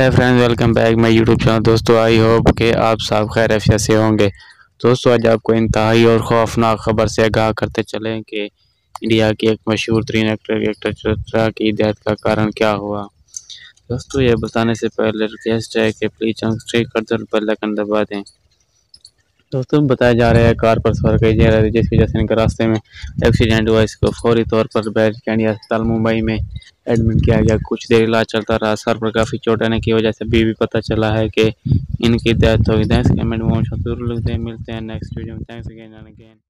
है friends welcome back मैं YouTube channel दोस्तों आई होप के आप सब खैर से होंगे। दोस्तों, आज आपको इंतहाई और खौफनाक खबर से आगाह करते चलें कि इंडिया की एक मशहूर तरीन एक्टर एक्टर चोत्रा की डेथ का कारण क्या हुआ। दोस्तों ये बताने से पहले रिक्वेस्ट है कि प्लीज़ चैनल स्ट्रेक कर दो दबा दें। दोस्तों बताया जा रहा है कार पर सफ़र कई जा रहा है, जिसकी वजह से इनका रास्ते में एक्सीडेंट हुआ इसको फौरी तौर पर बैठ कैंडी अस्पताल मुंबई में एडमिट किया गया। कुछ देर इलाज चलता रहा। सर पर काफ़ी चोट आने की वजह से अभी भी पता चला है कि इनकी डेथ हो गई। कमेंट में मिलते हैं नेक्स्ट वीडियो में। Thanks again again